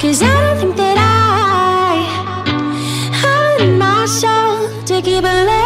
Cause I don't think that I I'm in myself to keep a